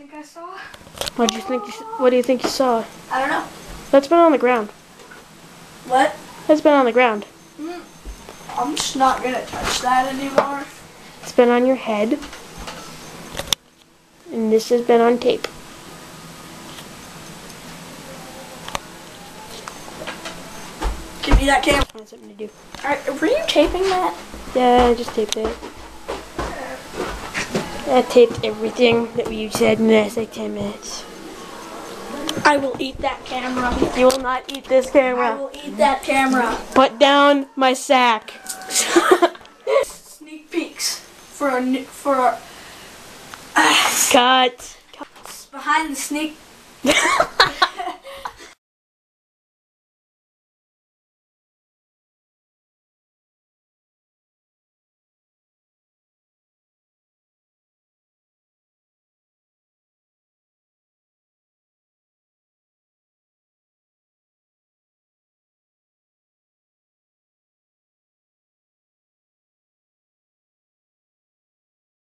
think I saw? What do you think? You, what do you think you saw? I don't know. That's been on the ground. What? That's been on the ground. Mm, I'm just not gonna touch that anymore. It's been on your head. And this has been on tape. Give me that camera. That's something to do. Are, were you taping that? Yeah, I just taped it. I taped everything that you said in the last like 10 minutes. I will eat that camera. You will not eat this camera. I will eat that camera. Put down my sack. Sneak peeks for a new, for a, Cut. behind the sneak